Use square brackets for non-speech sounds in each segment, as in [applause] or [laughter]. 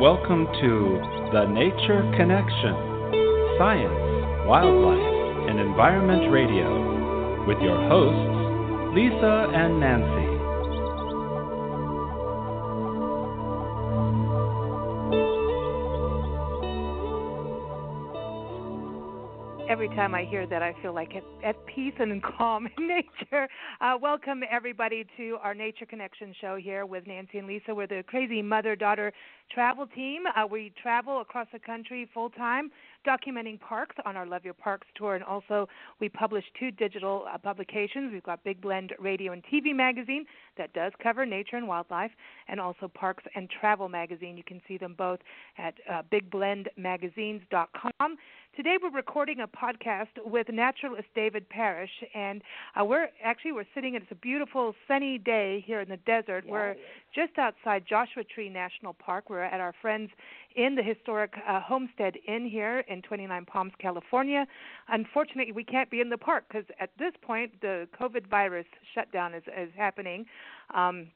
Welcome to The Nature Connection Science, Wildlife, and Environment Radio with your hosts, Lisa and Nancy. Time I hear that, I feel like at, at peace and in calm in [laughs] nature. Uh, welcome, everybody, to our Nature Connection show here with Nancy and Lisa. We're the crazy mother daughter travel team. Uh, we travel across the country full time, documenting parks on our Love Your Parks tour, and also we publish two digital uh, publications. We've got Big Blend Radio and TV magazine that does cover nature and wildlife, and also Parks and Travel magazine. You can see them both at uh, bigblendmagazines.com. Today we're recording a podcast with naturalist David Parrish, and uh, we're actually we're sitting. It's a beautiful sunny day here in the desert. Yeah, we're just outside Joshua Tree National Park. We're at our friends in the historic uh, Homestead Inn here in 29 Palms, California. Unfortunately, we can't be in the park because at this point the COVID virus shutdown is is happening. Um,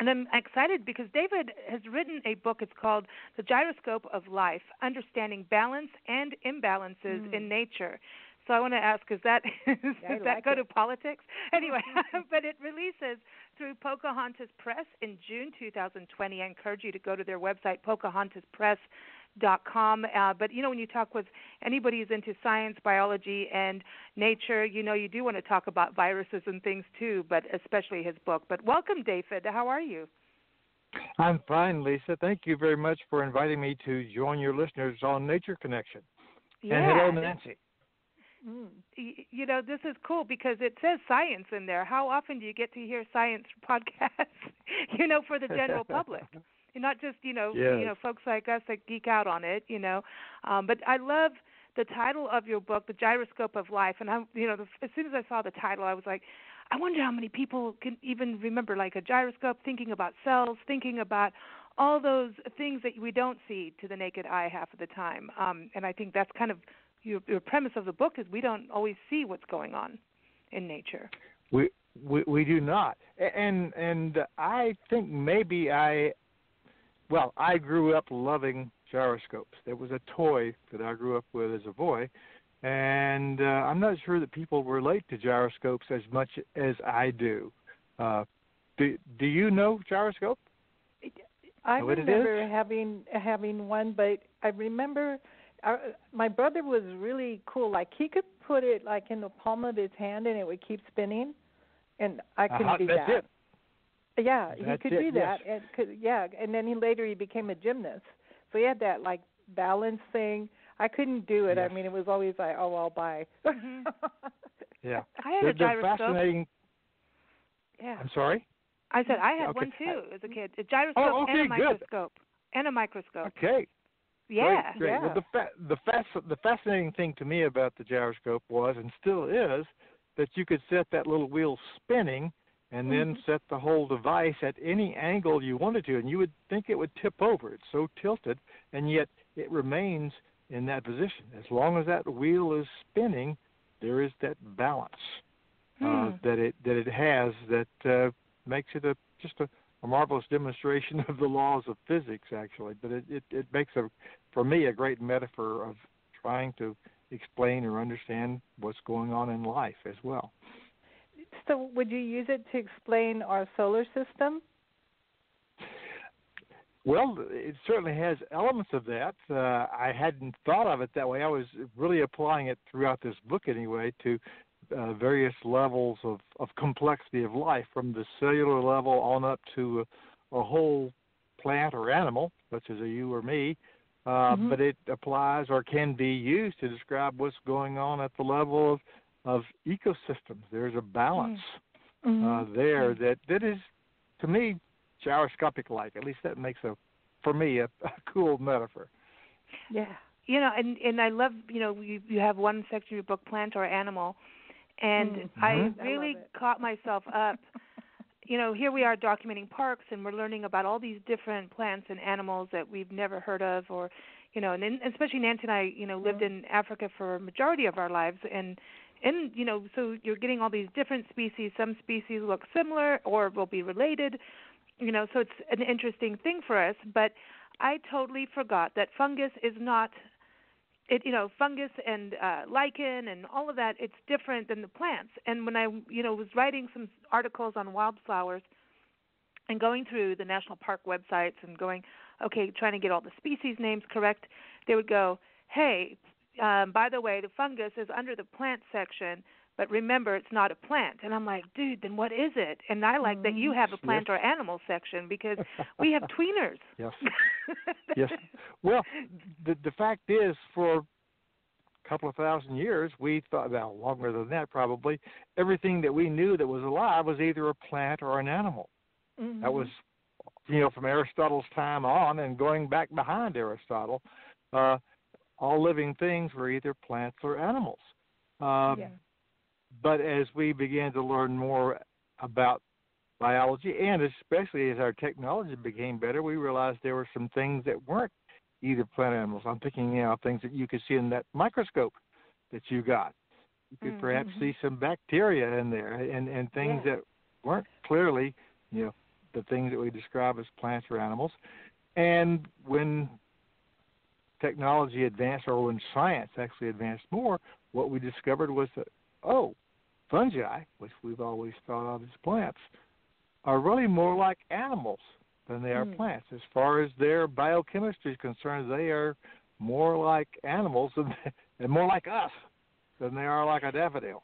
and I'm excited because David has written a book. It's called The Gyroscope of Life Understanding Balance and Imbalances Mm. in Nature. So I want to ask, is that [laughs] does I that like go it. to politics? [laughs] Anyway, [laughs] but it releases through Pocahontas Press in June 2020. I encourage you to go to their website, pocahontaspress.com. Uh, but you know, when you talk with anybody who's into science, biology, and nature, you know, you do want to talk about viruses and things too, but especially his book. But welcome, David. How are you? I'm fine, Lisa. Thank you very much for inviting me to join your listeners on Nature Connection. Yeah. And hello, Nancy. Mm. y- you know this is cool because it says science in there. How often do you get to hear science [laughs] podcasts you know for the general public? And [laughs] not just you know you know folks like us that geek out on it you know. Um but i love the title of your book the gyroscope of life and i you know the, as soon as i saw the title i was like i wonder how many people can even remember like a gyroscope thinking about cells thinking about all those things that we don't see to the naked eye half of the time. Um and i think that's kind of your, your premise of the book is we don't always see what's going on in nature. We we we do not, and and I think maybe I, well, I grew up loving gyroscopes. There was a toy that I grew up with as a boy, and uh, I'm not sure that people relate to gyroscopes as much as I do. Uh, do do you know gyroscope? I Know remember having having one, but I remember uh, my brother was really cool. Like he could put it like in the palm of his hand, and it would keep spinning, and I couldn't Uh-huh, do that's that. it. Yeah, he could it, do yes. that, and could yeah, and then he later he became a gymnast. So he had that like balance thing. I couldn't do it. Yes. I mean, it was always like, oh, I'll buy. Mhm. Yeah. [laughs] I had The, a gyroscope. fascinating. Yeah, I'm sorry. I said I had Okay. one too as a kid. A gyroscope Oh, and a okay, good. microscope. And a microscope. Okay. Yeah. Great, great. Yeah. Well, the fa- the fas- the fascinating thing to me about the gyroscope was, and still is, that you could set that little wheel spinning, and then Mhm. set the whole device at any angle you wanted to, and you would think it would tip over. It's so tilted, and yet it remains in that position as long as that wheel is spinning. There is that balance uh, Hmm. that it that it has that uh, makes it a just a, a marvelous demonstration of the laws of physics, actually. But it, it it makes a for me a great metaphor of trying to explain or understand what's going on in life as well. so would you use it to explain our solar system? Well, it certainly has elements of that. Uh, I hadn't thought of it that way. I was really applying it throughout this book, anyway, to uh, various levels of, of complexity of life, from the cellular level on up to a, a whole plant or animal, such as a you or me. Uh, Mhm. But it applies or can be used to describe what's going on at the level of, of ecosystems. There's a balance uh, Mhm. there that that is to me gyroscopic like. At least that makes a for me a, a cool metaphor. Yeah. You know, and and I love, you know, you you have one section of your book plant or animal and Mhm. I Mhm. I really love it. caught myself up [laughs] you know, here we are documenting parks and we're learning about all these different plants and animals that we've never heard of or you know, and then, especially Nancy and I, you know, lived Yeah. in Africa for a majority of our lives and and you know, so you're getting all these different species. Some species look similar or will be related you know, so it's an interesting thing for us. But I totally forgot that fungus is not it you know fungus and uh lichen and all of that it's different than the plants. And when i you know was writing some articles on wildflowers and going through the national park websites and going okay trying to get all the species names correct they would go hey um by the way the fungus is under the plant section but remember it's not a plant and i'm like dude then what is it and i like that you have a plant Yes. or animal section because [laughs] we have tweeners Yes. [laughs] yes. Well, the the fact is, for a couple of thousand years, we thought, well, longer than that probably, everything that we knew that was alive was either a plant or an animal. Mhm. That was, you know, from Aristotle's time on, and going back behind Aristotle, uh, all living things were either plants or animals. Um, yeah. But as we began to learn more about biology, and especially as our technology became better, we realized there were some things that weren't either plant animals. I'm thinking, you know, things that you could see in that microscope that you got. You could perhaps Mhm. see some bacteria in there, and and things Yeah. that weren't clearly, you know, the things that we describe as plants or animals. And when technology advanced, or when science actually advanced more, what we discovered was that oh, fungi, which we've always thought of as plants, are really more like animals than they are Hmm. plants. As far as their biochemistry is concerned, they are more like animals than, [laughs] and more like us than they are like a daffodil.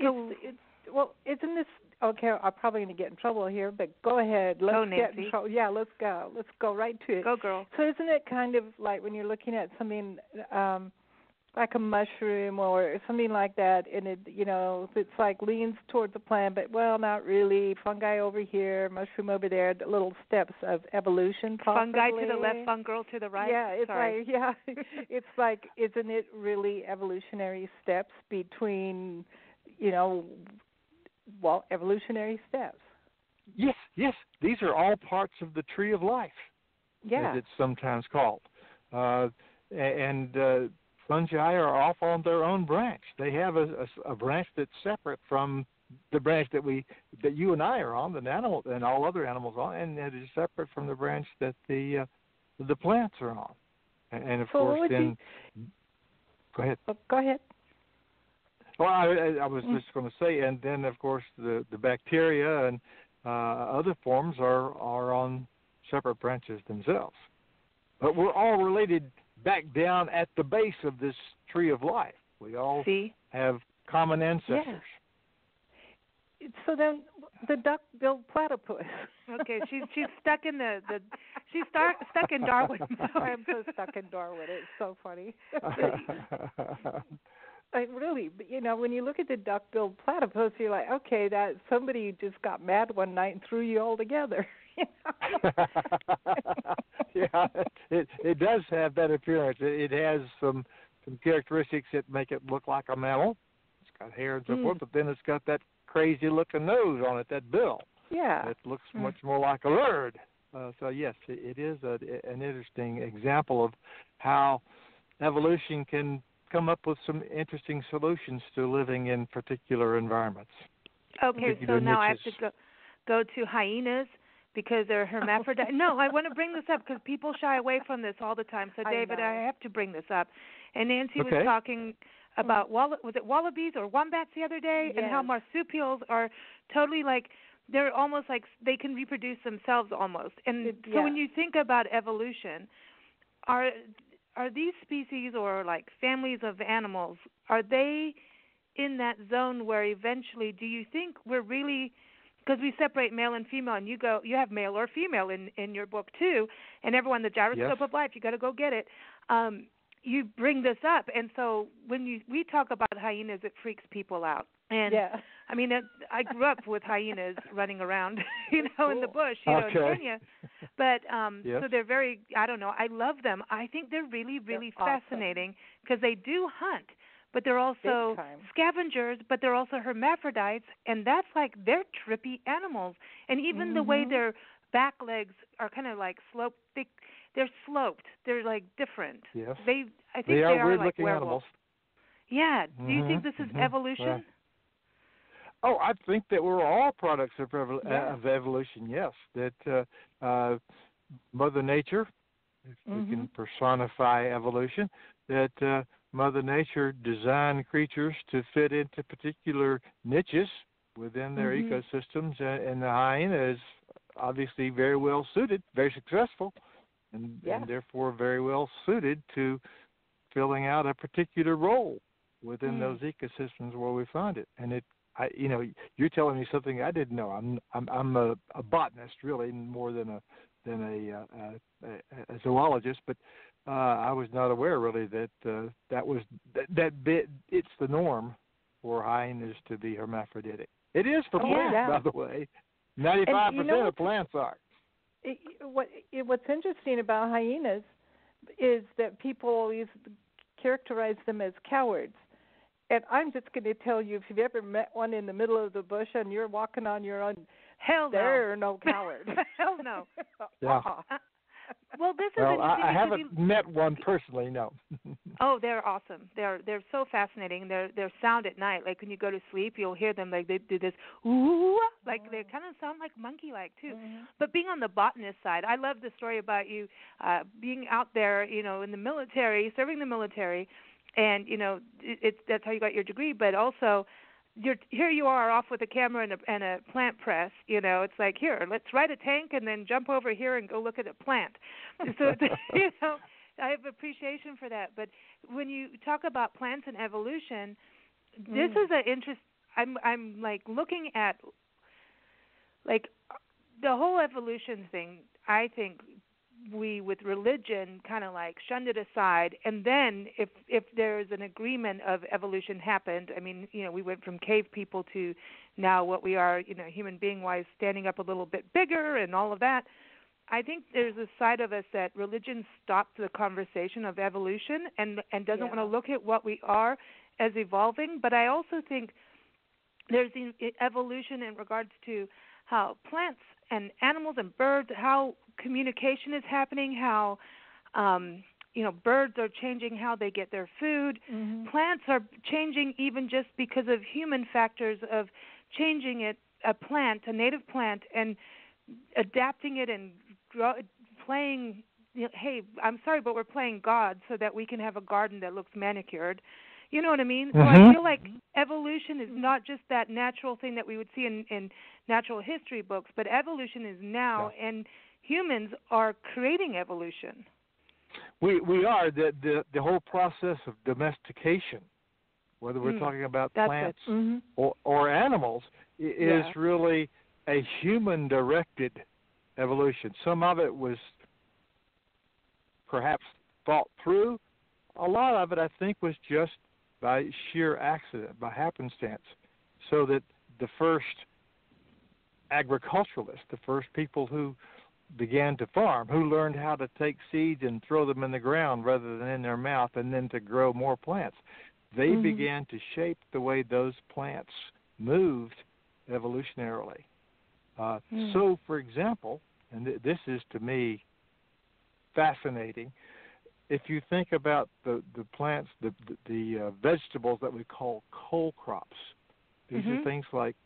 so it's, it's well, isn't this okay? I'm probably going to get in trouble here, but go ahead. Let's Go, get Nancy. in trouble. Yeah, let's go. Let's go right to it. go girl So isn't it kind of like when you're looking at something um like a mushroom or something like that and it you know, it's like leans towards the plant but well not really. Fungi over here, mushroom over there, the little steps of evolution possibly. fungi to the left fun girl to the right Yeah, it's Sorry. like [laughs] yeah, it's like isn't it really evolutionary steps between, you know, well, evolutionary steps. Yes, yes, these are all parts of the tree of life. Yeah. as it's sometimes called. Uh, and uh, fungi are off on their own branch. They have a, a, a branch that's separate from the branch that we that you and I are on, the animal and all other animals on, and it is separate from the branch that the uh, the plants are on. And, and of So course, then go ahead. Oh, go ahead. Well, I, I was just going to say, and then of course the the bacteria and uh, other forms are are on separate branches themselves. But we're all related back down at the base of this tree of life. We all see have common ancestors. Yes So then, the duck-billed platypus. [laughs] okay she's she's [laughs] stuck in the the she's stuck stuck in darwin [laughs] I'm so stuck in Darwin. It's so funny. I really, but, you know, when you look at the duck-billed platypus, you're like, okay, that somebody just got mad one night and threw you all together. [laughs] yeah, it it does have that appearance. It, it has some some characteristics that make it look like a mammal. It's got hair and so Mm. forth, but then it's got that crazy looking nose on it, that bill. yeah. It looks Mm. much more like a bird. Uh, so yes, it, it is a, an interesting example of how evolution can come up with some interesting solutions to living in particular environments. okay so particular now i have to go go to hyenas because they're [laughs] oh. hermaphrodite no i want to bring this up because people shy away from this all the time so [laughs] david know. i have to bring this up. And nancy was talking about wall was it wallabies or wombats the other day and how marsupials are totally like they're almost like they can reproduce themselves almost. And It- so when you think about evolution are are these species or like families of animals are they in that zone where eventually do you think we're really because we separate male and female and you go you have male or female in in your book too and everyone the gyroscope Yes. of life you got to go get it um you bring this up and so when you we talk about hyenas it freaks people out and yeah. I mean, it, I grew up with hyenas [laughs] running around, [laughs] you know, in the bush, you know, in Kenya. But um Yes. so they're very I don't know, I love them. I think they're really really They're fascinating because they do hunt, but they're also scavengers, but they're also hermaphrodites and that's like they're trippy animals. And even the way Mhm. their back legs are kind of like sloped thick they're sloped. They're like different. Yes. They I think they are are weird like looking werewolves. animals. Yeah. Do you think Mhm, this is mhm, evolution? right. Oh, I think that we're all products of, revol- Yeah. of evolution. Yes, that uh, uh, Mother Nature, if we Mm-hmm. can personify evolution, that uh, Mother Nature designed creatures to fit into particular niches within their Mhm. ecosystems, and, and the hyena is obviously very well suited, very successful, and, Yeah. and therefore very well suited to filling out a particular role within Mm. those ecosystems where we find it. And it, I, you know, you're telling me something I didn't know. I'm, I'm, I'm a, a botanist, really, more than a than a, uh, a, a zoologist, but uh, I was not aware really that uh, that was that, that bit. It's the norm for hyenas to be hermaphroditic. It is for Oh, plants, yeah. by the way. Ninety-five you know percent of plants are. it, what it, what's interesting about hyenas is that people always characterize them as cowards. And I'm just going to tell you, if you've ever met one in the middle of the bush and you're walking on your own, Hell no. they're no [laughs] coward. Hell no. Yeah. [laughs] Uh-uh. Well, this is Well, I, I haven't you- met one personally. No. [laughs] Oh, they're awesome. They're they're so fascinating. They're they're sound at night. Like when you go to sleep, you'll hear them like they do this ooh, like they kind of sound like monkey like too. But being on the botanist side, I love the story about you uh being out there, you know, in the military, serving the military, and you know, it, it's that's how you got your degree. But also, you're here you are off with a camera and a and a plant press. You know, it's like here, let's ride a tank and then jump over here and go look at a plant. [laughs] So it's, [laughs] you know. I have appreciation for that. But when you talk about plants and evolution, this Mm. is an interest. I'm I'm like looking at like the whole evolution thing. I think we with religion kind of like shunned it aside and then if if there's an agreement of evolution happened i mean you know we went from cave people to now what we are you know human being wise standing up a little bit bigger and all of that I think there's a side of us that religion stops the conversation of evolution and and doesn't Yeah. want to look at what we are as evolving. But I also think there's evolution in regards to how plants and animals and birds, how communication is happening, how um, you know birds are changing how they get their food. Mhm. Plants are changing even just because of human factors of changing it a plant, a native plant, and adapting it and draw, playing. You know, hey, I'm sorry, but we're playing God so that we can have a garden that looks manicured. You know what I mean? So I Mhm. feel like evolution is not just that natural thing that we would see in, in natural history books, but evolution is now, and humans are creating evolution. We we are the the the whole process of domestication, whether we're Mm, talking about plants Mhm. or or animals, is Yeah. really a human directed evolution. Some of it was perhaps thought through. A lot of it, I think, was just by sheer accident, by happenstance. So that the first agriculturalists, the first people who began to farm, who learned how to take seeds and throw them in the ground rather than in their mouth, and then to grow more plants, they Mhm. began to shape the way those plants moved evolutionarily. Uh, Hmm. So, for example, and th- this is to me fascinating. If you think about the the plants, the the, the uh, vegetables that we call cole crops, these are Mhm. things like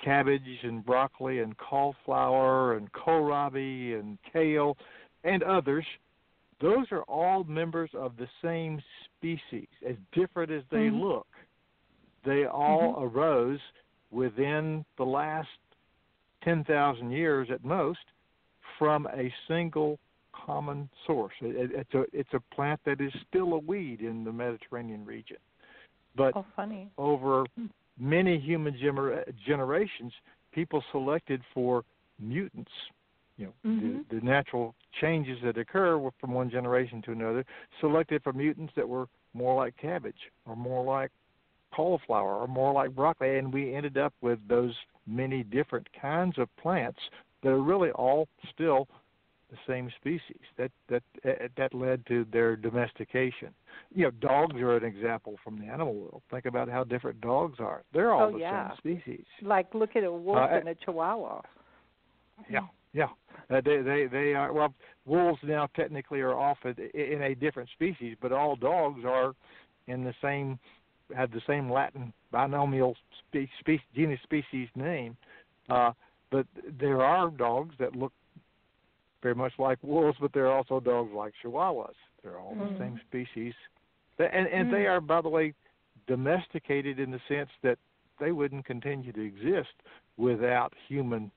cabbage and broccoli and cauliflower and kohlrabi and kale and others. Those are all members of the same species, as different as they Mhm. look. They all arose within the last 10,000 years at most from a single common source. It, it's a it's a plant that is still a weed in the Mediterranean region, but Oh, funny. over many human gener- generations, people selected for mutants. You know, Mhm. the, the natural changes that occur from one generation to another, selected for mutants that were more like cabbage or more like cauliflower or more like broccoli, and we ended up with those many different kinds of plants that are really all still the same species. That that uh, that led to their domestication. You know, dogs are an example from the animal world. Think about how different dogs are. They're all Oh, the yeah. same species. Like look at a wolf Uh, and a chihuahua. Yeah, yeah. Uh, they they they are well. Wolves now technically are off at, in a different species, but all dogs are in the same have the same Latin binomial spe- spe- genus species name. Uh, but there are dogs that look very much like wolves, but there are also dogs like Chihuahuas. They're all Mm. the same species, and and they Mm. are, by the way, domesticated in the sense that they wouldn't continue to exist without human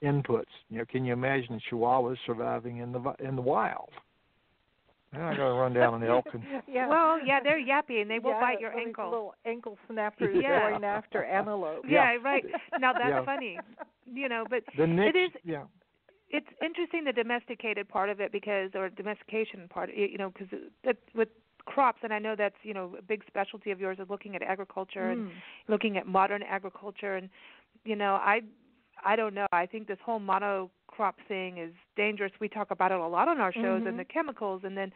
inputs. You know, can you imagine Chihuahuas surviving in the in the wild? Now I got to run down an [laughs] elk and yeah. Well, yeah, they're yappy and they will yeah, bite your those ankle. Little ankle snappers [laughs] Yeah. going after antelope. Yeah, right. Now that's Yeah. funny. You know, but the next is- yeah it's interesting the domesticated part of it because or domestication part you know because that with crops and i know that's you know a big specialty of yours is looking at agriculture and Mm. looking at modern agriculture and you know i i don't know i think this whole monocrop thing is dangerous we talk about it a lot on our shows Mhm. and the chemicals and then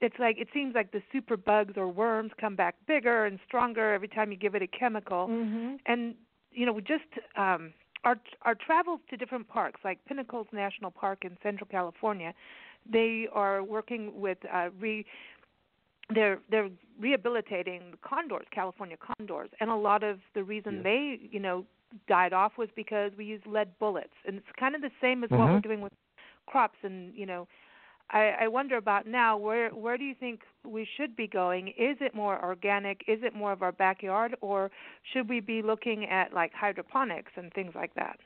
it's like it seems like the super bugs or worms come back bigger and stronger every time you give it a chemical Mhm. and you know just um our our travels to different parks like Pinnacles National Park in Central California they are working with uh re they're they're rehabilitating the condors California condors and a lot of the reason Yes. they you know died off was because we used lead bullets and it's kind of the same as what Mhm. we're doing with crops and you know I, I wonder about now where where do you think we should be going? Is it more organic? Is it more of our backyard, or should we be looking at like hydroponics and things like that?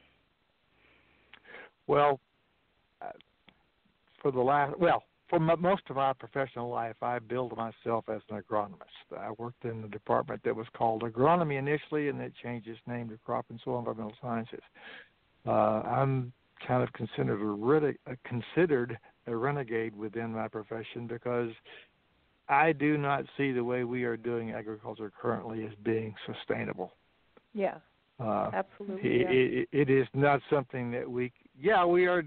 Well, uh, for the last, well, for most of my professional life, I billed myself as an agronomist. I worked in the department that was called agronomy initially, and it changed its name to crop and soil environmental sciences. Uh, I'm kind of considered a uh, considered a renegade within my profession because I do not see the way we are doing agriculture currently as being sustainable. Yeah, Uh, absolutely. it, yeah. it, it is not something that we yeah we are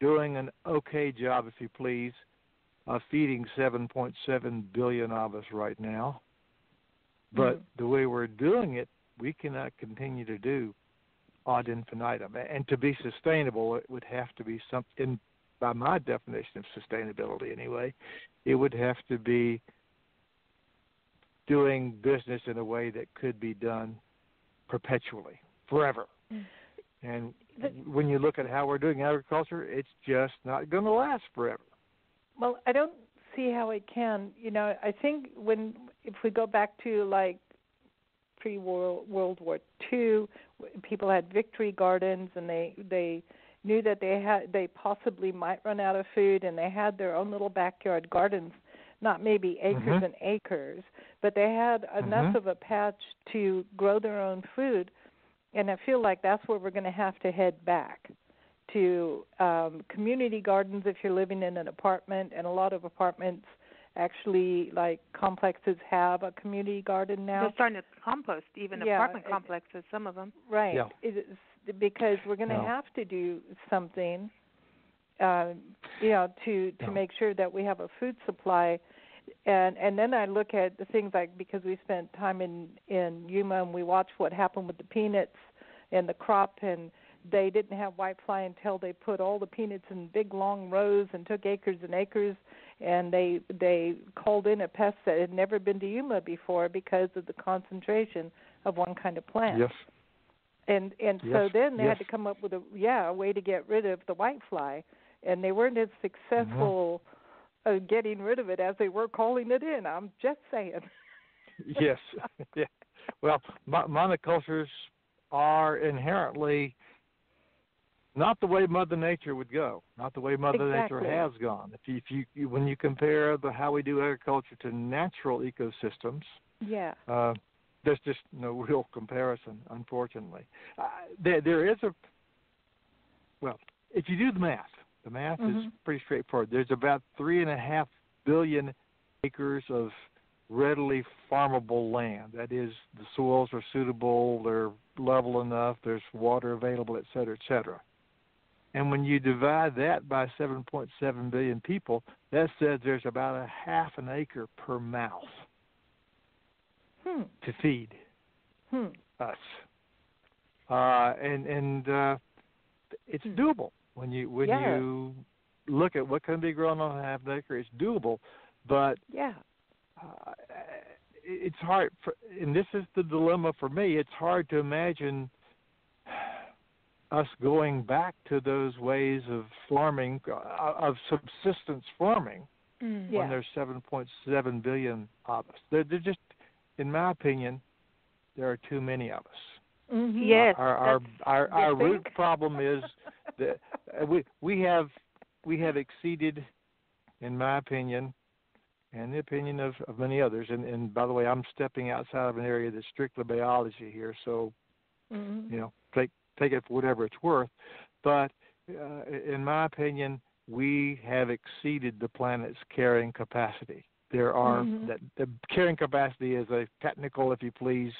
doing an okay job if you please of feeding 7.7 billion of us right now but Mhm. the way we're doing it we cannot continue to do ad infinitum and to be sustainable it would have to be something by my definition of sustainability anyway it would have to be doing business in a way that could be done perpetually, forever. Mm. And The- when you look at how we're doing agriculture, it's just not going to last forever. Well, I don't see how it can. You know, I think when if we go back to like pre World World War Two, people had victory gardens, and they they knew that they had they possibly might run out of food, and they had their own little backyard gardens, not maybe acres Mhm. and acres, but they had enough Mhm. of a patch to grow their own food. And I feel like that's where we're going to have to head back to um, community gardens if you're living in an apartment, and a lot of apartments actually, like complexes, have a community garden now. They're starting to compost even Yeah, apartment it- complexes, some of them. Right. Yeah. It is because we're going to No. have to do something, uh, you know, to to No. make sure that we have a food supply. And and then I look at the things like because we spent time in in Yuma and we watched what happened with the peanuts and the crop and they didn't have whitefly until they put all the peanuts in big long rows and took acres and acres and they they called in a pest that had never been to Yuma before because of the concentration of one kind of plant Yes. And and so then they had to come up with a yeah a way to get rid of the whitefly, and they weren't as successful Mm-hmm. uh, getting rid of it as they were calling it in. I'm just saying. [laughs] yes. [laughs] yeah. Well, mo- monocultures are inherently not the way Mother Nature would go, not the way Mother Nature has gone. If you, if you when you compare the how we do agriculture to natural ecosystems, Yeah. Uh, there's just no real comparison, unfortunately. Uh, there, there is a well, if you do the math, the math is Mhm. pretty straightforward. There's about three and a half billion acres of readily farmable land. That is, the soils are suitable, they're level enough, there's water available, et cetera, et cetera. And when you divide that by 7.7 billion people, that says there's about a half an acre per mouth Hmm. to feed Hmm. us. Uh, and and uh, it's Hmm. doable when you when Yeah. you look at what can be grown on a half acre. It's doable, but Yeah. uh, it's hard for, and this is the dilemma for me. It's hard to imagine us going back to those ways of farming, uh, of subsistence farming, mm. when there's 7.7 billion of us. They're just, in my opinion, there are too many of us. Mm-hmm. Yes, our our our, our root [laughs] problem is that uh, we we have we have exceeded, in my opinion, and the opinion of, of many others. And, and by the way, I'm stepping outside of an area that's strictly biology here, so mm-hmm. you know take take it for whatever it's worth. But uh, in my opinion, we have exceeded the planet's carrying capacity. There are mm-hmm. that the carrying capacity is a technical, if you please,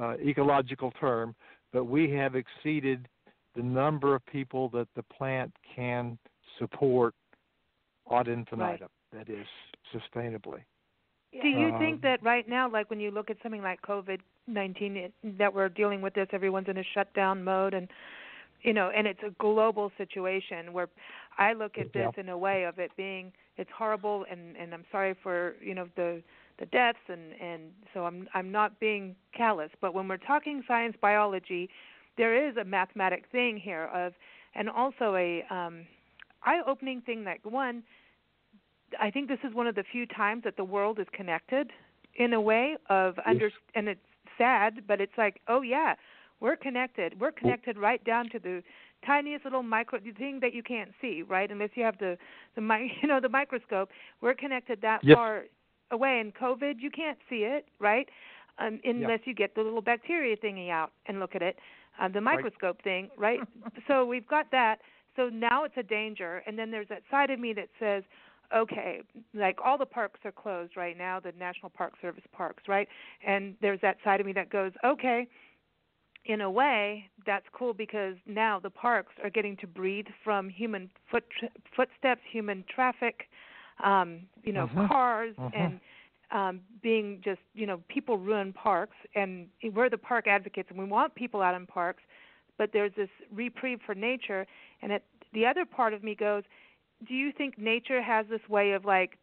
uh, ecological term, but we have exceeded the number of people that the plant can support ad infinitum. Right. That is sustainably. Do you um, think that right now, like when you look at something like COVID nineteen, that we're dealing with this, everyone's in a shutdown mode, and you know, and it's a global situation where I look at this in a way of it being it's horrible, and and I'm sorry for you know the the deaths, and and so I'm I'm not being callous, but when we're talking science biology, there is a mathematic thing here of, and also a um, eye-opening thing that one I think this is one of the few times that the world is connected in a way of under yes. and it's sad, but it's like, oh yeah, we're connected. We're connected right down to the tiniest little micro the thing that you can't see, right? Unless you have the the [laughs] you know the microscope. We're connected that far away. In COVID, you can't see it, right? Um, unless you get the little bacteria thingy out and look at it, uh, the microscope right. thing, right? [laughs] so we've got that. So now it's a danger, and then there's that side of me that says, okay, like all the parks are closed right now, the National Park Service parks, right? And there's that side of me that goes, okay, in a way, that's cool because now the parks are getting to breathe from human foot footsteps, human traffic, um, you know, uh-huh. cars uh-huh. and um being just, you know, people ruin parks and we're the park advocates and we want people out in parks, but there's this reprieve for nature and it the other part of me goes, do you think nature has this way of like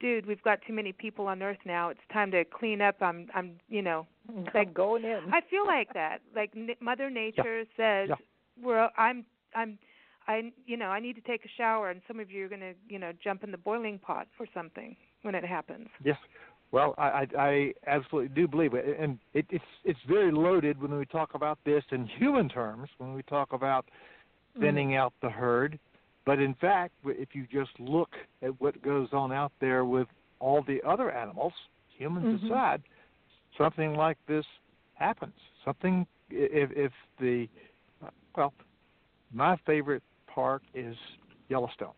dude we've got too many people on earth now it's time to clean up i'm i'm you know [laughs] like going in i feel like that like n- mother nature yeah. says yeah. well i'm i'm i you know i need to take a shower and some of you are going to you know jump in the boiling pot or something when it happens yes well i i, I absolutely do believe it and it, it's it's very loaded when we talk about this in human terms when we talk about thinning mm. out the herd but in fact, if you just look at what goes on out there with all the other animals, humans mm-hmm. aside, something like this happens. Something if if the well, my favorite park is Yellowstone.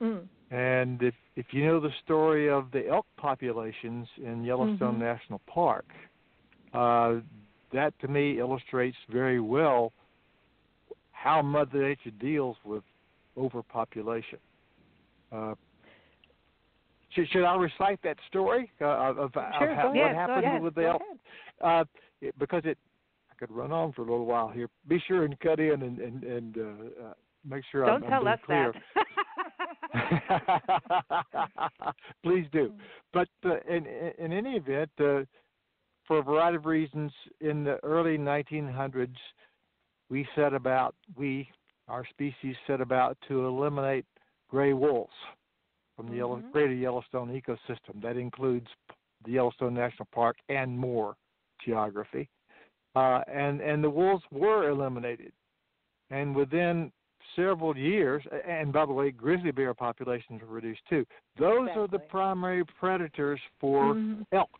Mm. And if if you know the story of the elk populations in Yellowstone mm-hmm. National Park, uh, that to me illustrates very well how Mother Nature deals with overpopulation. Uh, should, should I recite that story uh, of, of, sure, of how, what ahead, happened with the elk? Uh, because it, I could run on for a little while here. Be sure and cut in and and, and uh, uh, make sure Don't I'm, tell I'm us clear. that. [laughs] Please do. But uh, in, in any event, uh, for a variety of reasons, in the early 1900s, we set about we our species set about to eliminate gray wolves from the mm-hmm. Greater Yellowstone ecosystem. That includes the Yellowstone National Park and more geography. Uh, and and the wolves were eliminated. And within several years, and by the way, grizzly bear populations were reduced too. Those exactly. are the primary predators for mm-hmm. elk.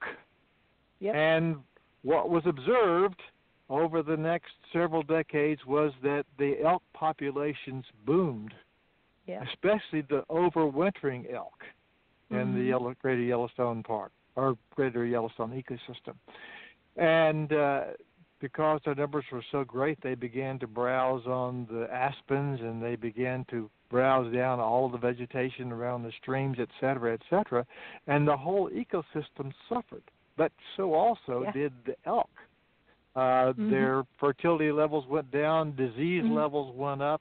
Yep. And what was observed over the next several decades was that the elk populations boomed, yeah. especially the overwintering elk mm-hmm. in the Yellow, Greater Yellowstone Park or Greater Yellowstone ecosystem. And uh, because their numbers were so great, they began to browse on the aspens and they began to browse down all the vegetation around the streams, et cetera, et cetera. And the whole ecosystem suffered. But so also yeah. did the elk. Uh, mm-hmm. Their fertility levels went down, disease mm-hmm. levels went up,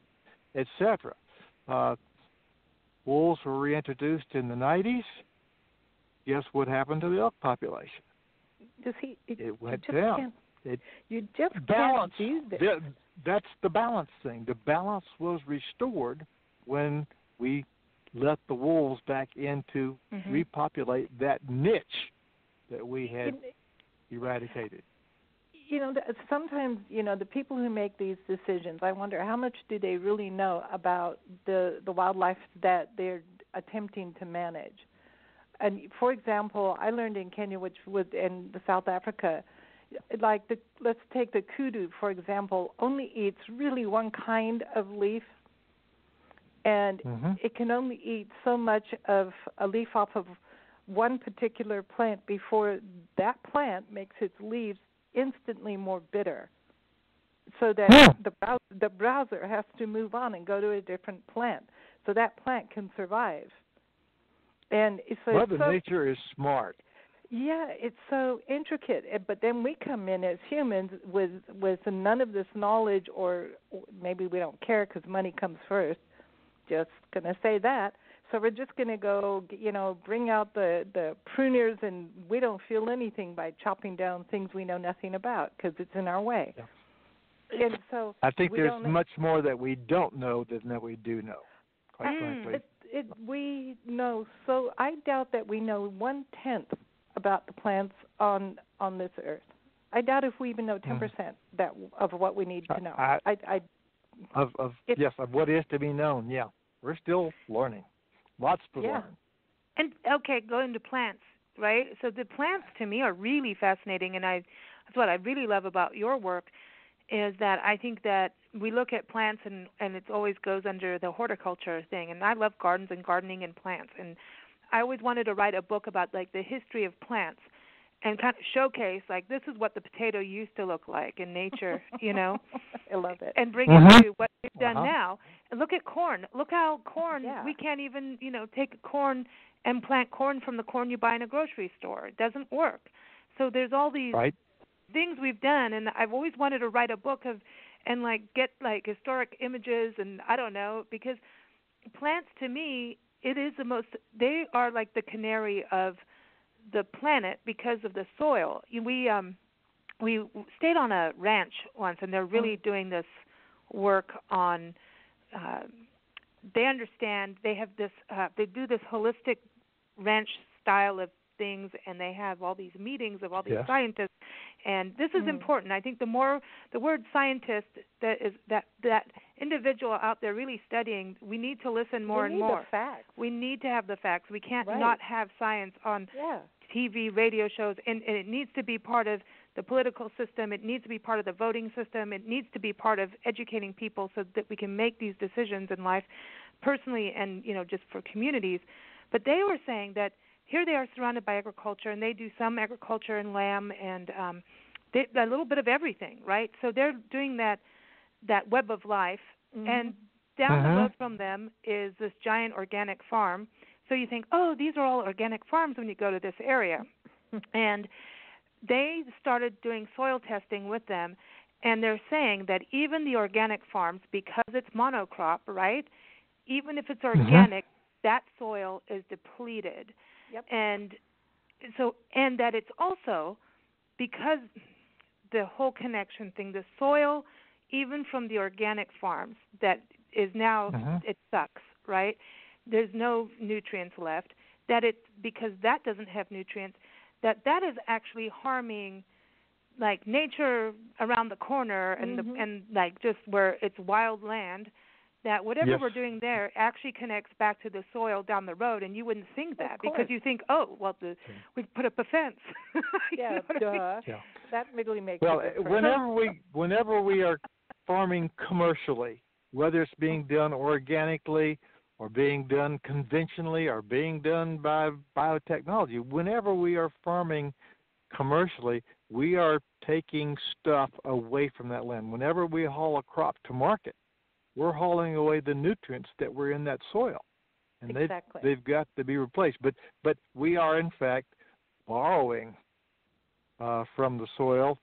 etc. Uh, wolves were reintroduced in the 90s, guess what happened to the elk population? Does he? It, It went down. It you just balance. can't do this. The- that's the balance thing. The balance was restored when we let the wolves back in to Mhm. repopulate that niche that we had eradicated. You know sometimes you know the people who make these decisions i wonder how much do they really know about the the wildlife that they're attempting to manage and for example i learned in kenya which was in the south africa like the let's take the kudu for example only eats really one kind of leaf and Mhm. it can only eat so much of a leaf off of one particular plant before that plant makes its leaves instantly more bitter so that Hmm. the brow- the browser has to move on and go to a different plant. So that plant can survive. And so Mother so, Nature is smart. yeah it's so intricate. But then we come in as humans with with none of this knowledge or or maybe we don't care because money comes first. Just going to say that so we're just going to go you know bring out the the pruners and we don't feel anything by chopping down things we know nothing about because it's in our way Yeah. and so I think there's don't- much more that we don't know than that we do know. Quite Mm. frankly. it, it we know so i doubt that we know one tenth about the plants on on this earth i doubt if we even know ten percent that of what we need to know I- i i Of of It- yes, of what is to be known. Yeah, we're still learning. Lots to Yeah. learn. And okay, going to plants, right? So the plants to me are really fascinating, and I that's what I really love about your work is that I think that we look at plants and and it always goes under the horticulture thing, and I love gardens and gardening and plants, and I always wanted to write a book about like the history of plants and kind of showcase like this is what the potato used to look like in nature, you know [laughs] i love it and bring Mhm. it to what we've done Uh-huh. now. And look at corn. Look how corn Yeah. we can't even, you know, take corn and plant corn from the corn you buy in a grocery store. It doesn't work. So there's all these Right. things we've done and I've always wanted to write a book of and like get like historic images and I don't know because plants to me it is the most they are like the canary of the planet because of the soil. We um we stayed on a ranch once and they're really doing this work on uh, they understand they have this uh, they do this holistic ranch style of things and they have all these meetings of all these Yes. scientists and this is Mm. important i think the more the word scientist that is that that individual out there really studying we need to listen more we and need more the facts we need to have the facts we can't Right. not have science on yeah TV, radio shows, and, and it needs to be part of the political system. It needs to be part of the voting system. It needs to be part of educating people so that we can make these decisions in life, personally and you know just for communities. But they were saying that here they are surrounded by agriculture, and they do some agriculture and lamb and um, they, a little bit of everything, right? So they're doing that that web of life, Mhm. and down the Mhm. road from them is this giant organic farm. So you think, oh, these are all organic farms when you go to this area. [laughs] and they started doing soil testing with them, and they're saying that even the organic farms, because it's monocrop, right? Even if it's organic, that soil is depleted. Yep. And so, and that it's also because the whole connection thing, the soil, even from the organic farms, that is now Mhm. it sucks, right? There's no nutrients left. That it because that doesn't have nutrients, that that is actually harming like nature around the corner and Mhm. the and like just where it's wild land that whatever Yes. we're doing there actually connects back to the soil down the road and you wouldn't think that because you think oh well the we put up a fence [laughs] You yeah know what I mean? Yeah. that really makes Well, a uh, difference. whenever we whenever we are farming commercially, whether it's being done organically or being done conventionally or being done by biotechnology, whenever we are farming commercially, we are taking stuff away from that land. Whenever we haul a crop to market, we're hauling away the nutrients that were in that soil. And they've they've got to be replaced. But but we are in fact borrowing uh, from the soil,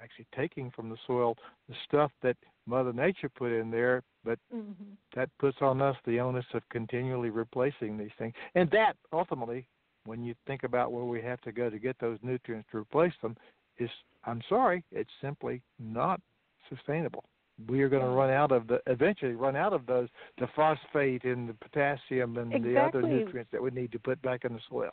actually taking from the soil the stuff that Mother Nature put in there, but Mhm. that puts on us the onus of continually replacing these things. And that ultimately when you think about where we have to go to get those nutrients to replace them, is I'm sorry, it's simply not sustainable. We are going to run out of the eventually run out of those the phosphate and the potassium and exactly. the other nutrients that we need to put back in the soil.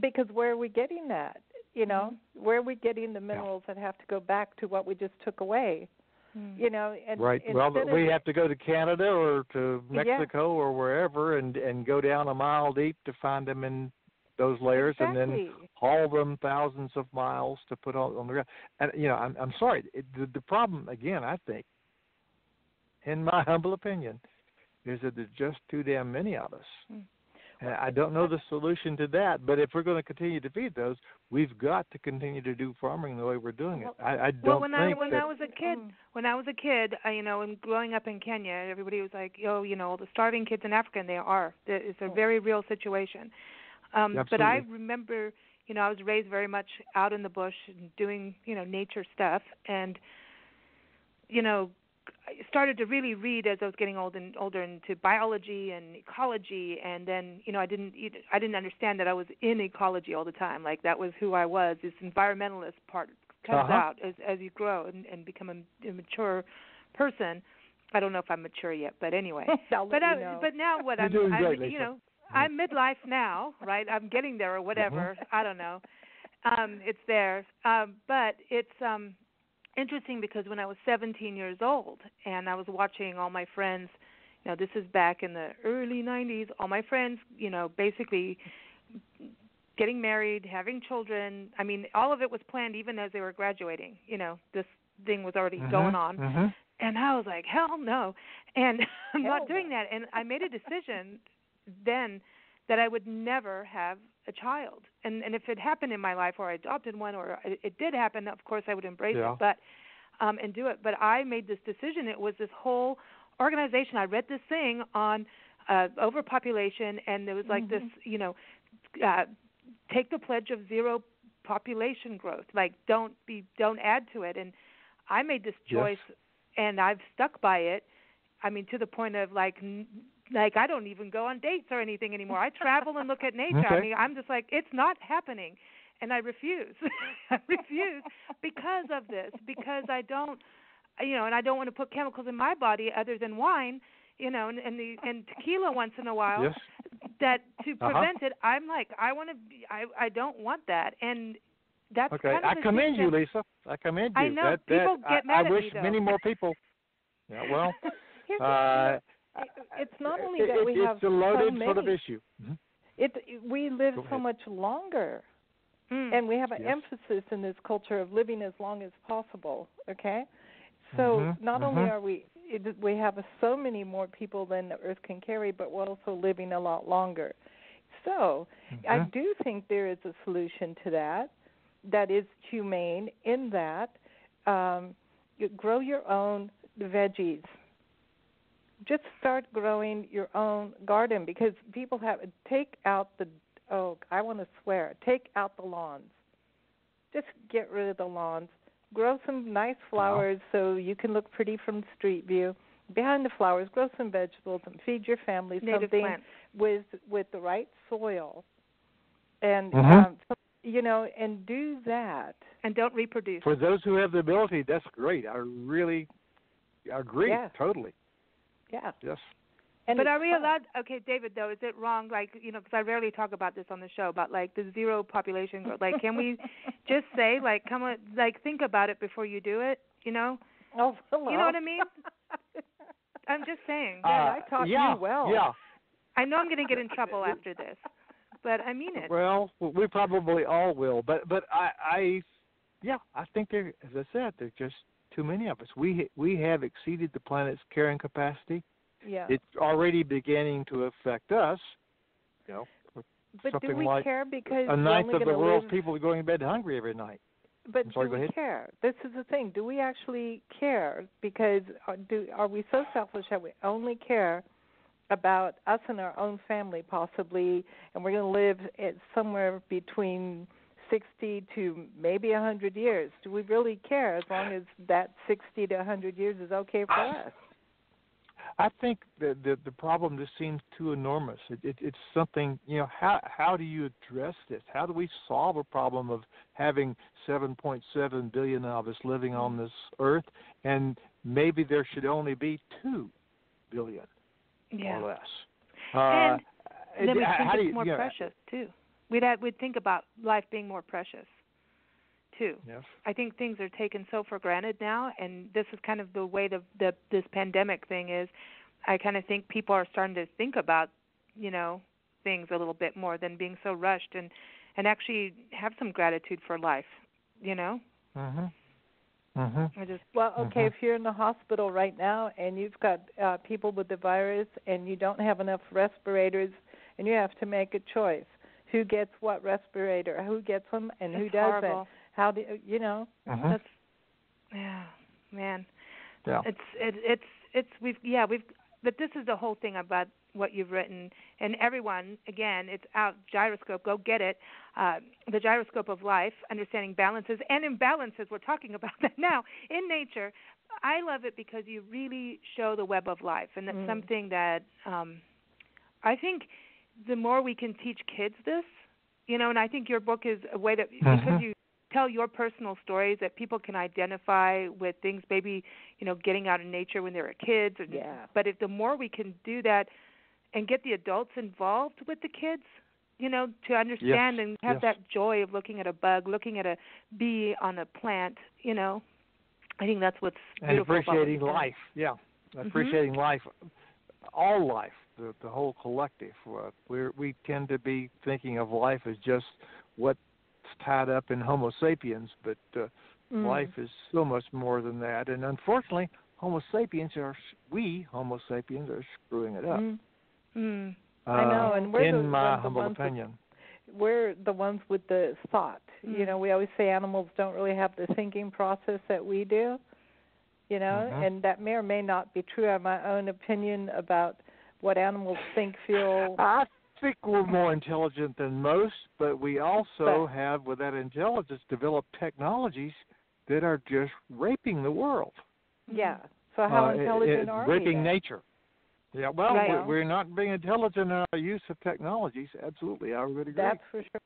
Because where are we getting that? You know, mm-hmm. where are we getting the minerals yeah. that have to go back to what we just took away? Mm. You know, and right. Well, we have to go to Canada or to Mexico yeah. or wherever, and and go down a mile deep to find them in those layers exactly. and then haul them thousands of miles to put on, on the ground. And you know, I'm I'm sorry. It, the the problem again, I think, in my [laughs] humble opinion, is that there's just too damn many of us. Mm. And I don't know the solution to that, but if we're going to continue to feed those, we've got to continue to do farming the way we're doing it. I, I don't well, when think I when that, I was a kid, mm. when I was a kid, I, you know, and growing up in Kenya, everybody was like, "Yo, you know, the starving kids in Africa," and they are. It's a oh. very real situation. Um, Absolutely. but I remember, you know, I was raised very much out in the bush and doing, you know, nature stuff, and you know, I started to really read as I was getting old and older into biology and ecology, and then you know I didn't I didn't understand that I was in ecology all the time. Like that was who I was. This environmentalist part comes uh-huh. out as as you grow and, and become a, a mature person. I don't know if I'm mature yet, but anyway. [laughs] but I, know. but now what [laughs] You're I'm, doing I'm great, you know I'm midlife now, right? I'm getting there or whatever. Mm-hmm. I don't know. Um, it's there, um, but it's um, interesting because when I was 17 years old and I was watching all my friends, you know, this is back in the early 90s. All my friends, you know, basically getting married, having children. I mean, all of it was planned even as they were graduating. You know, this thing was already mm-hmm. going on. Mm-hmm. And I was like, hell no. And [laughs] I'm hell not doing no. that. And I made a decision then that I would never have a child. And and if it happened in my life or I adopted one or it, it did happen, of course I would embrace yeah. it. But um and do it. But I made this decision. It was this whole organization. I read this thing on uh overpopulation and there was like mm-hmm. this, you know, uh take the pledge of zero population growth. Like don't be don't add to it and I made this choice yes. and I've stuck by it. I mean to the point of like like I don't even go on dates or anything anymore. I travel and look at [laughs] nature. Okay. I mean, I'm just like it's not happening, and I refuse. [laughs] I refuse because of this. Because I don't, you know, and I don't want to put chemicals in my body other than wine, you know, and and, the, and tequila once in a while. Yes. That to Uh-huh. prevent it, I'm like I want to. I I don't want that, and that's Okay, kind of I commend you. Lisa. I commend you. I know that, people that, get I, mad I at wish me, though. many more people. Yeah, well, [laughs] Here's the uh, thing. It's not only it, that we it, have it's a loaded so sort of issue. Mm-hmm. It we live so much longer, Mm. and we have an Yes. emphasis in this culture of living as long as possible. Okay, so Mhm, not only mhm. are we it, we have so many more people than the Earth can carry, but we're also living a lot longer. So I Mhm. do think there is a solution to that. That is humane in that um, you grow your own veggies. Just start growing your own garden because people have take out the oh I want to swear take out the lawns. Just get rid of the lawns. Grow some nice flowers so you can look pretty from street view. Behind the flowers, grow some vegetables and feed your family Native something plants. with with the right soil. And Mhm. um, you know, and do that. and don't reproduce. For those who have the ability, that's great. I really agree. Yeah. Totally. Yeah. Yes. And but are we fun. allowed? Okay, David. Though, is it wrong? Like, you know, because I rarely talk about this on the show about like the zero population growth. Like, can we [laughs] just say like, come on, like, think about it before you do it? You know, Oh, hello. you know what I mean? I'm just saying. Yeah, I Uh, taught yeah, you well. Yeah. I know I'm going to get in trouble after this, but I mean it. Well, we probably all will, but but I, I yeah, I think there, as I said, they're just too many of us. We we have exceeded the planet's carrying capacity. Yeah. It's already beginning to affect us. You know, but something do we like care because a ninth of the world's live... people are going to bed hungry every night. But sorry, do we care? This is the thing. Do we actually care? Because are, do are we so selfish that we only care about us and our own family, possibly, and we're going to live at somewhere between sixty to maybe a hundred years? Do we really care as long as that sixty to hundred years is okay for us? I think the, the the problem just seems too enormous. It, it, it's something you know. How how do you address this? How do we solve a problem of having 7.7 billion of us living on this earth, and maybe there should only be two billion yeah. or less. Uh, and then we how think it's you- more yeah, precious too. We'd have, we'd think about life being more precious too. Yes. I think things are taken so for granted now, and this is kind of the way the, the this pandemic thing is. I kind of think people are starting to think about, you know, things a little bit more than being so rushed, and and actually have some gratitude for life. You know, Mhm. Mhm. I just Well, okay, Mhm. if you're in the hospital right now and you've got uh, people with the virus and you don't have enough respirators, and you have to make a choice: who gets what respirator, who gets them, and who it's doesn't. horrible. How do you know? Mhm. That's yeah, man. Yeah. It's it, it's it's we've yeah we've but this is the whole thing about what you've written and everyone again it's out gyroscope go get it uh, the gyroscope of life understanding balances and imbalances we're talking about [laughs] that now in nature i love it because you really show the web of life and that's Mm. something that um i think the more we can teach kids this you know and i think your book is a way that because Mhm. you tell your personal stories that people can identify with things maybe you know getting out in nature when they were kids or, Yeah. but if the more we can do that and get the adults involved with the kids you know to understand and have yes. that joy of looking at a bug looking at a bee on a plant you know i think that's what's and beautiful about what appreciating you've done. life. Yeah, Mhm. appreciating life, all life, the the whole collective. Uh, we we tend to be thinking of life as just what's tied up in Homo sapiens, but uh, Mm. life is so much more than that. And unfortunately, Homo sapiens are we Homo sapiens are screwing it up. Mm. mm. I know, uh, and we're in the my the humble ones with- opinion. We're the ones with the thought. You Mm. know, we always say animals don't really have the thinking process that we do. You know, Mhm. and that may or may not be true. I have my own opinion about what animals think, feel. I think we're more intelligent than most, but we also But- have, with that intelligence, developed technologies that are just raping the world. Yeah. So how Uh, intelligent it- are raping we? then? nature. Yeah, well, Right. we're, we're not being intelligent in our use of technologies. Absolutely, I would agree. That's for sure.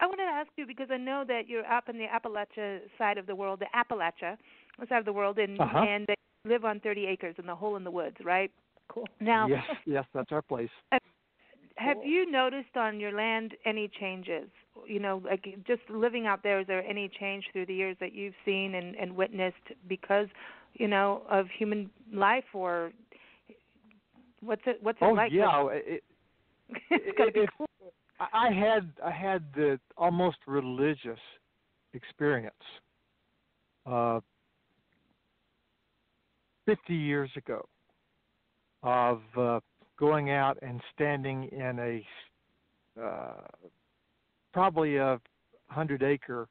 I want to ask you because I know that you're up in the Appalachia side of the world, the Appalachia side of the world, and Uh-huh. and they live on 30 acres in the hole in the woods, right? Cool. Now, yes, yes, that's our place. [laughs] have Cool. you noticed on your land any changes? You know, like just living out there, is there any change through the years that you've seen and, and witnessed because, you know, of human life, or what's it what's it Oh like? yeah, it, [laughs] it's got to be cool. I I had I had the almost religious experience uh, 50 years ago of uh, going out and standing in a uh, probably a hundred acre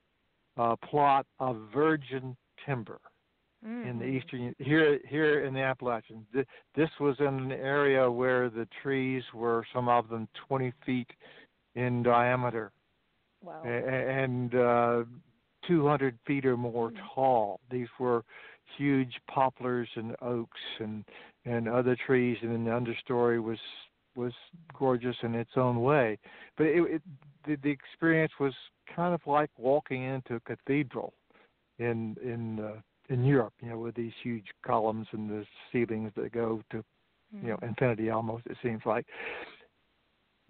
uh, plot of virgin timber in the Mhm. eastern here here in the Appalachians. This was in an area where the trees were some of them 20 feet in diameter Wow. and uh, 200 feet or more tall. These were huge poplars and oaks and and other trees, and then the understory was was gorgeous in its own way. But it, it the, the experience was kind of like walking into a cathedral in in uh, in Europe, you know, with these huge columns and the ceilings that go to you know Mhm. infinity almost. It seems like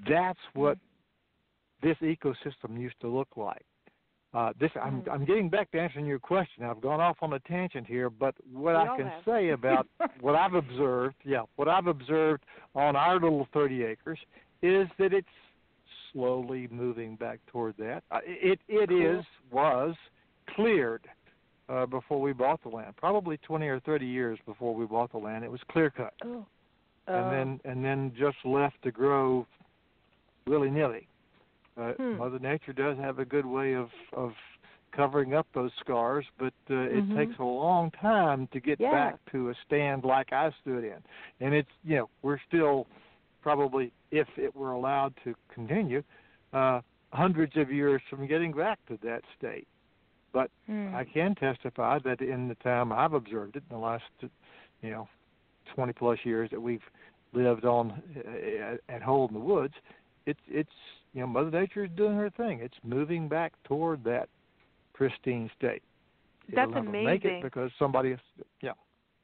that's what this ecosystem used to look like. Uh, this I'm. I'm getting back to answering your question. I've gone off on a tangent here, but what We I can have. say about [laughs] what I've observed, yeah, what I've observed on our little 30 acres is that it's slowly moving back toward that. Uh, it it Cool. is was cleared uh, before we bought the land, probably 20 or 30 years before we bought the land. It was clear cut Oh. and Uh, then and then just left to grow willy nilly. Uh, Hmm. Mother Nature does have a good way of of covering up those scars, but uh, it takes a long time to get Yeah. back to a stand like I stood in. And it's you know we're still probably if it were allowed to continue uh, hundreds of years from getting back to that state. Mm. I can testify that in the time I've observed it, in the last, you know, 20 plus years that we've lived on uh, at Hole in the Woods, it's it's you know Mother Nature is doing her thing. It's moving back toward that pristine state. That's It'll amazing. Make it because somebody, is, yeah.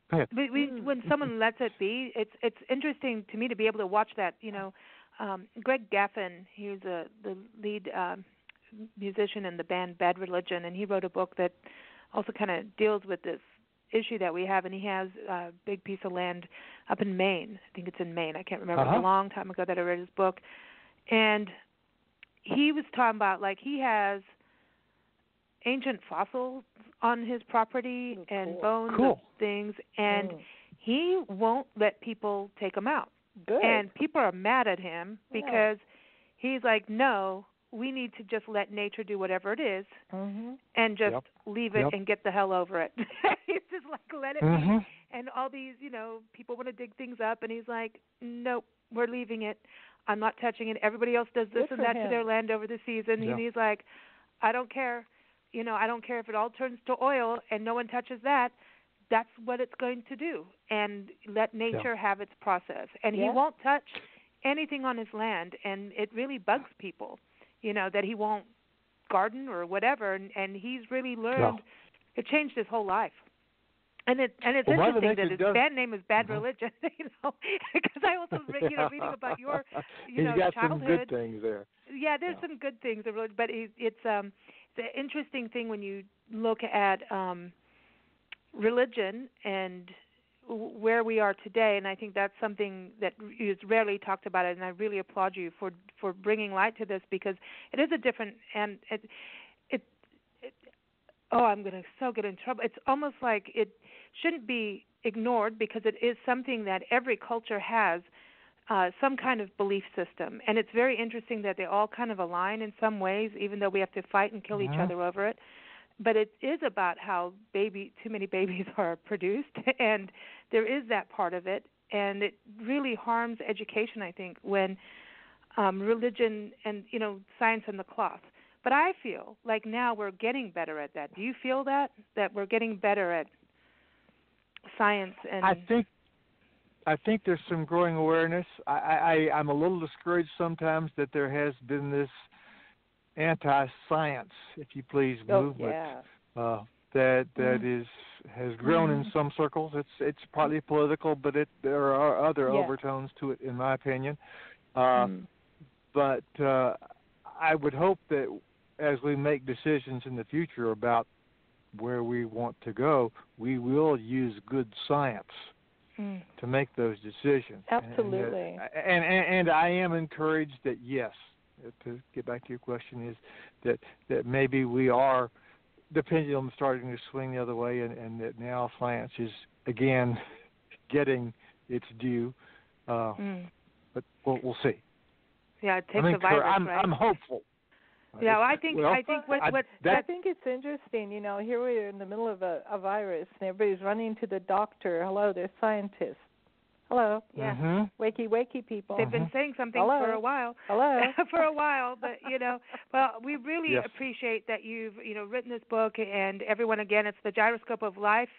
Go ahead. We, we, when someone lets it be, it's it's interesting to me to be able to watch that. You know, um, Greg Graffin, he was a, the lead um, musician in the band Bad Religion, and he wrote a book that also kind of deals with this issue that we have. And he has a big piece of land up in Maine. I think it's in Maine. I can't remember. Uh-huh. It's a long time ago that I read his book, and he was talking about like he has ancient fossils on his property Oh, and cool. bones Cool. of things and Mm. he won't let people take them out Good. and people are mad at him Yeah. because he's like no we need to just let nature do whatever it is mhm. and just Yep. leave it Yep. and get the hell over it [laughs] he's just like let it be Mhm. and all these you know people want to dig things up and he's like nope we're leaving it i'm not touching it. Everybody else does this Good and for that to their land over the season Yeah. and he's like i don't care you know i don't care if it all turns to oil and no one touches that that's what it's going to do. And let nature have its process. And he won't touch anything on his land and it really bugs people you know that he won't garden or whatever and and he's really learned it changed his whole life and it and it's Well, interesting that his does- band name is Bad Mhm. [laughs] Religion, [laughs] you know, because I also [laughs] you know reading about your you He's know got childhood. some good things there. Yeah, there's Yeah. some good things, but it's um the interesting thing when you look at um religion and where we are today, and I think that's something that is rarely talked about, and I really applaud you for for bringing light to this because it is a different and it oh I'm going to so get in trouble. It's almost like it shouldn't be ignored because it is something that every culture has uh, some kind of belief system, and it's very interesting that they all kind of align in some ways, even though we have to fight and kill each Mhm. other over it. But it is about how baby too many babies [laughs] are produced, and there is that part of it, and it really harms education. I think when um, religion and you know science and the cloth. But I feel like now we're getting better at that. Do you feel that that we're getting better at science and I think I think there's some growing awareness. I, I I'm a little discouraged sometimes that there has been this anti-science, if you please, Oh movement yeah. uh, that that Mm. is has grown in Mhm. some circles. It's it's partly political, but it there are other Yeah. overtones to it, in my opinion. Uh, Mm. But uh, I would hope that as we make decisions in the future about where we want to go, we will use good science Mm. to make those decisions. Absolutely. And, and, and I am encouraged that yes, to get back to your question is that that maybe we are the pendulum starting to swing the other way, and, and that now science is again [laughs] getting its due. Uh, Mm. but we'll, we'll see. Yeah, it takes I'm, a virus, I'm, right? I'm hopeful. Yeah, I think well, I think what I- what that- I think it's interesting. You know, here we are in the middle of a, a virus, and everybody's running to the doctor. Hello, they're scientists. Hello, yeah. Mhm. wakey wakey people. They've been Mhm. saying something Hello. for a while. Hello. [laughs] for a while, but you know, [laughs] well, we really Yes. appreciate that you've you know written this book, and everyone again, it's the gyroscope of life.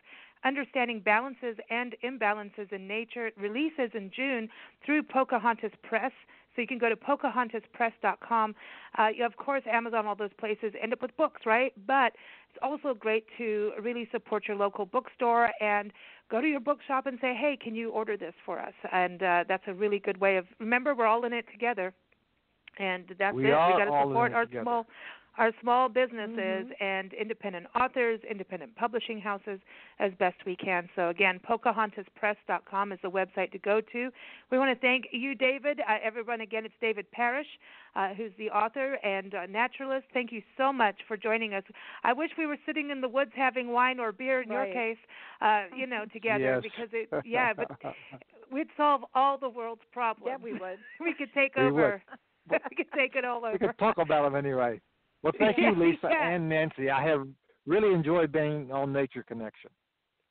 Understanding balances and imbalances in nature It releases in June through Pocahontas Press. So you can go to pocahontaspress.com. Uh, you of course Amazon, all those places end up with books, right? But it's also great to really support your local bookstore and go to your bookshop and say, "Hey, can you order this for us?" And uh, that's a really good way of. Remember, we're all in it together, and that's We it. we got to support our together. small, our small businesses Mhm. and independent authors, independent publishing houses as best we can. So again, PocahontasPress.com is the website to go to. We want to thank you, David. Uh, everyone, again, it's David Parrish, uh, who's the author and uh, naturalist. Thank you so much for joining us. I wish we were sitting in the woods having wine or beer in your case, uh, you know, [laughs] together Yes. because it, yeah, but [laughs] we'd solve all the world's problems. yeah, we would. [laughs] we could take We would. over. we could take it all over. we could talk about them anyway. Well, [laughs] thank you, Lisa yeah. and Nancy. I have really enjoyed being on Nature Connection.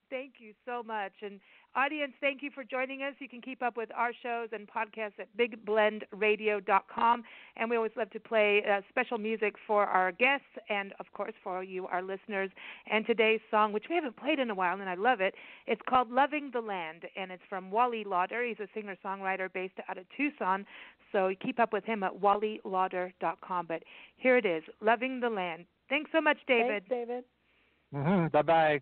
Thank you so much. And audience, thank you for joining us. You can keep up with our shows and podcasts at bigblendradio.com. And we always love to play uh, special music for our guests and, of course, for you, our listeners. And today's song, which we haven't played in a while, and I love it, it's called Loving the Land. And it's from Wally Lawder. He's a singer songwriter based out of Tucson. So keep up with him at wallylawder.com. But here it is Loving the Land. Thanks so much, David. Thanks, David. Mm-hmm. Bye bye.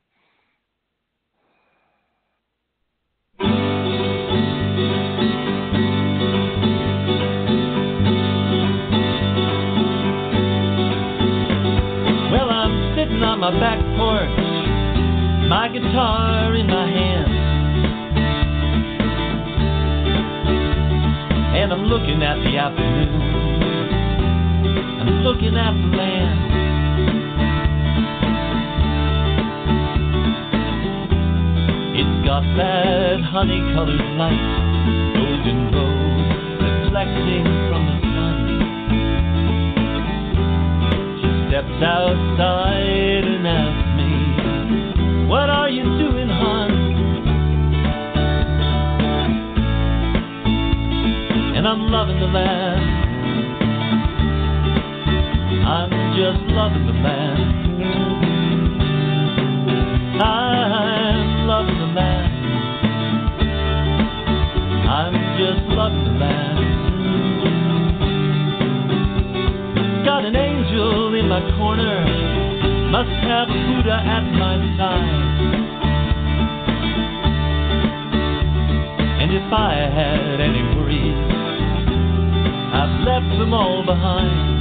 My back porch, my guitar in my hand. And I'm looking at the afternoon. I'm looking at the land. It's got that honey colored light, golden rose reflecting from the sun. She steps outside What are you doing, hon? And I'm loving the land. I'm just loving the land. I'm loving the land. I'm just loving the land. Got an angel in my corner, must have Buddha at my side. And if I had any worries, I've left them all behind.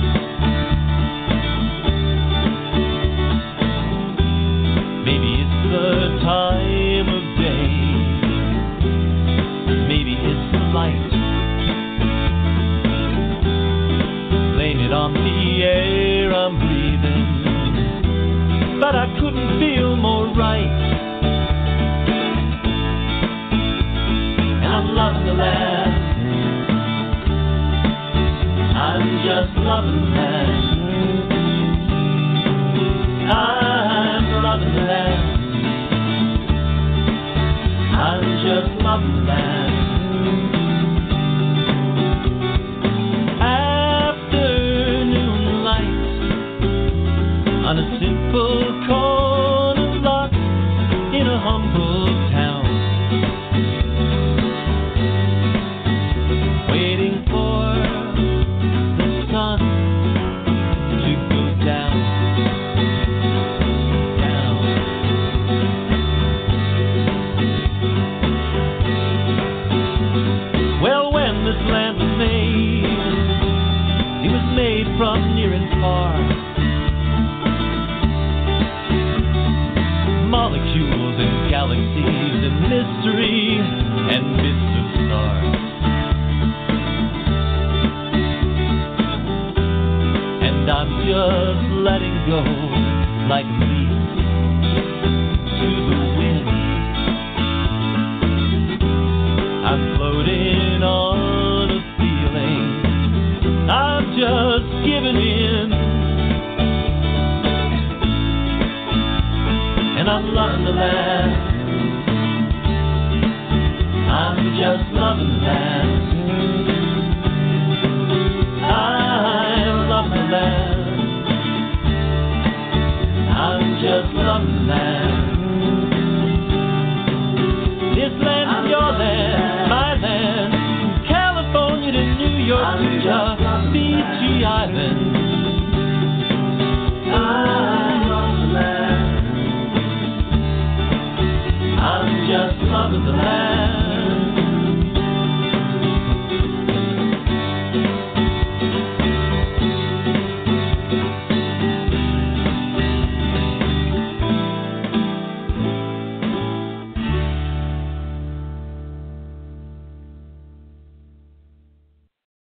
But I couldn't feel more right. I'm loving the land. I'm just loving the land. From near and far. Molecules and galaxies and mystery